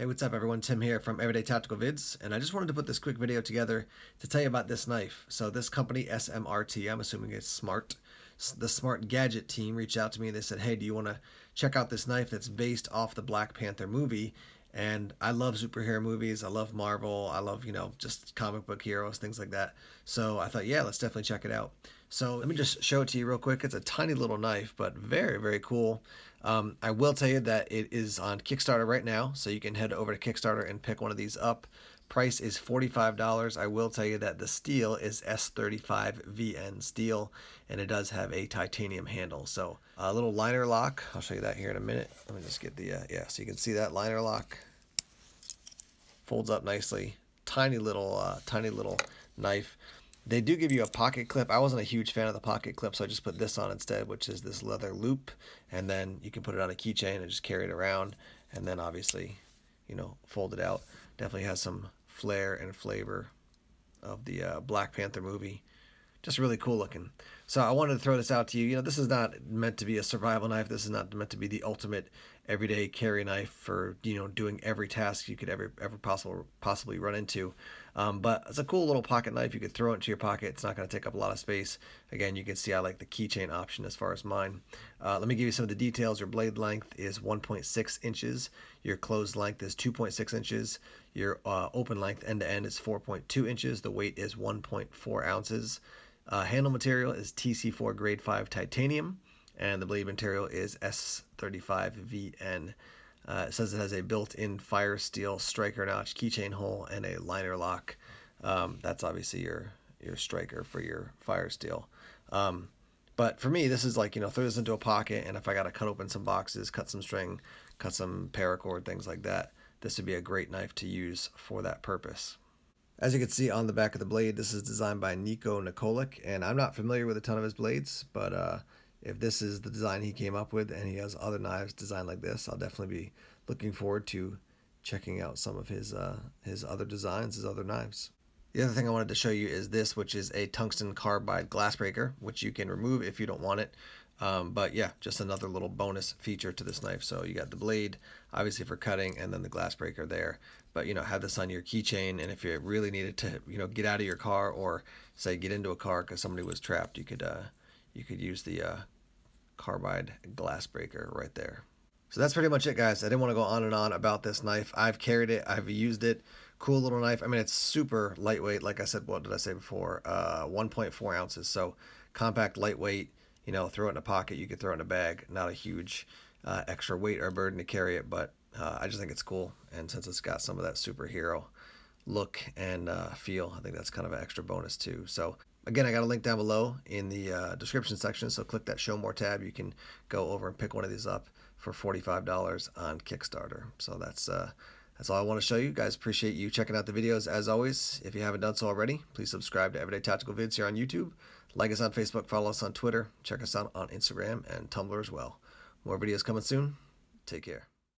Hey, what's up everyone? Tim here from Everyday Tactical Vids, and I just wanted to put this quick video together to tell you about this knife. So this company, SMRT, I'm assuming it's Smart, the Smart Gadget team reached out to me and they said, hey, do you want to check out this knife that's based off the Black Panther movie? And I love superhero movies. I love Marvel. I love, you know, just comic book heroes, things like that. So I thought, yeah, let's definitely check it out. So let me just show it to you real quick. It's a tiny little knife, but very, very cool. Um, I will tell you that it is on Kickstarter right now, so you can head over to Kickstarter and pick one of these up. Price is $45. I will tell you that the steel is S35VN steel, and it does have a titanium handle. So a little liner lock. I'll show you that here in a minute. Let me just get the, uh, yeah, so you can see that liner lock. Folds up nicely. Tiny little, uh, tiny little knife. They do give you a pocket clip. I wasn't a huge fan of the pocket clip, so I just put this on instead, which is this leather loop. And then you can put it on a keychain and just carry it around. And then obviously, you know, fold it out. Definitely has some flair and flavor of the uh, Black Panther movie. Just really cool looking. So I wanted to throw this out to you. You know, this is not meant to be a survival knife. This is not meant to be the ultimate everyday carry knife for you know doing every task you could ever ever possible possibly run into. Um, but it's a cool little pocket knife. You could throw it into your pocket. It's not going to take up a lot of space. Again, you can see I like the keychain option as far as mine. Uh, let me give you some of the details. Your blade length is 1.6 inches. Your closed length is 2.6 inches. Your uh, open length end to end is 4.2 inches. The weight is 1.4 ounces. Uh, handle material is TC4 grade 5 titanium. And the blade material is S35VN. Uh, it says it has a built-in fire steel striker notch keychain hole and a liner lock. Um, that's obviously your your striker for your fire steel. Um, but for me, this is like, you know, throw this into a pocket, and if I got to cut open some boxes, cut some string, cut some paracord, things like that, this would be a great knife to use for that purpose. As you can see on the back of the blade, this is designed by Niko Nikolic, and I'm not familiar with a ton of his blades, but uh, if this is the design he came up with and he has other knives designed like this, I'll definitely be looking forward to checking out some of his uh, his other designs, his other knives. The other thing I wanted to show you is this, which is a tungsten carbide glass breaker, which you can remove if you don't want it. Um, but yeah, just another little bonus feature to this knife. So you got the blade, obviously for cutting, and then the glass breaker there. But you know, have this on your keychain, and if you really needed to, you know, get out of your car or say get into a car because somebody was trapped, you could uh, you could use the uh, carbide glass breaker right there. So that's pretty much it, guys. I didn't want to go on and on about this knife. I've carried it. I've used it. Cool little knife. I mean, it's super lightweight. Like I said, what did I say before? Uh, 1.4 ounces. So compact, lightweight. You know, throw it in a pocket. You could throw it in a bag. Not a huge uh, extra weight or burden to carry it, but uh, I just think it's cool. And since it's got some of that superhero look and uh, feel, I think that's kind of an extra bonus too. So Again, I got a link down below in the uh, description section, so click that Show More tab. You can go over and pick one of these up for $45 on Kickstarter. So that's uh, that's all I want to show you. Guys, appreciate you checking out the videos. As always, if you haven't done so already, please subscribe to Everyday Tactical Vids here on YouTube. Like us on Facebook, follow us on Twitter, check us out on Instagram and Tumblr as well. More videos coming soon. Take care.